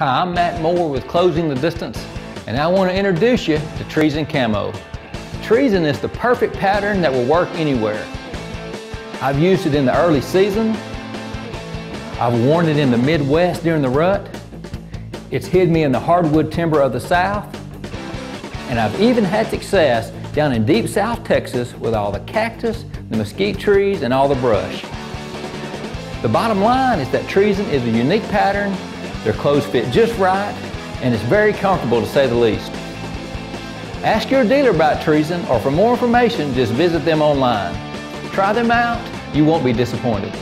Hi, I'm Matt Moore with Closing the Distance, and I want to introduce you to Treezyn Camo. Treezyn is the perfect pattern that will work anywhere. I've used it in the early season. I've worn it in the Midwest during the rut. It's hid me in the hardwood timber of the South. And I've even had success down in deep South Texas with all the cactus, the mesquite trees, and all the brush. The bottom line is that Treezyn is a unique pattern, their clothes fit just right, and it's very comfortable to say the least. Ask your dealer about Treezyn, or for more information, just visit them online. Try them out, you won't be disappointed.